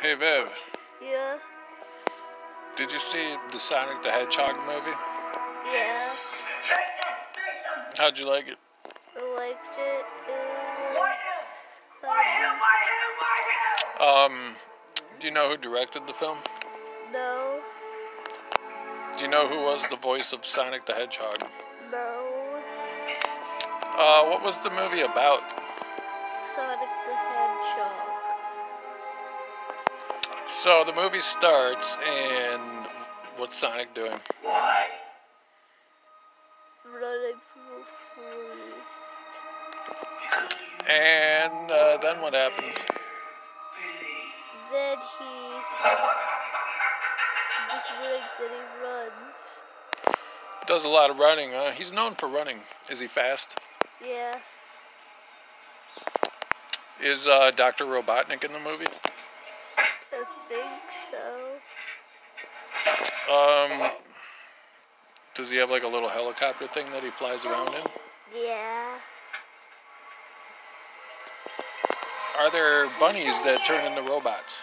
Hey Viv, Yeah. did you see the Sonic the Hedgehog movie? Yeah. How'd you like it? I liked it. It Why was him? Why him? Why him? Why him? Um, do you know who directed the film? no, Do you know who was the voice of Sonic the Hedgehog? no. Uh, what was the movie about? Sonic the Hedgehog. So the movie starts, and what's Sonic doing? Running through. And uh, then what happens? Then he gets running, then he runs. Does a lot of running, huh? He's known for running. Is he fast? Yeah. Is uh, Dr. Robotnik in the movie? I think so. Um, does he have like a little helicopter thing that he flies around in? Yeah. Are there bunnies that turn into robots?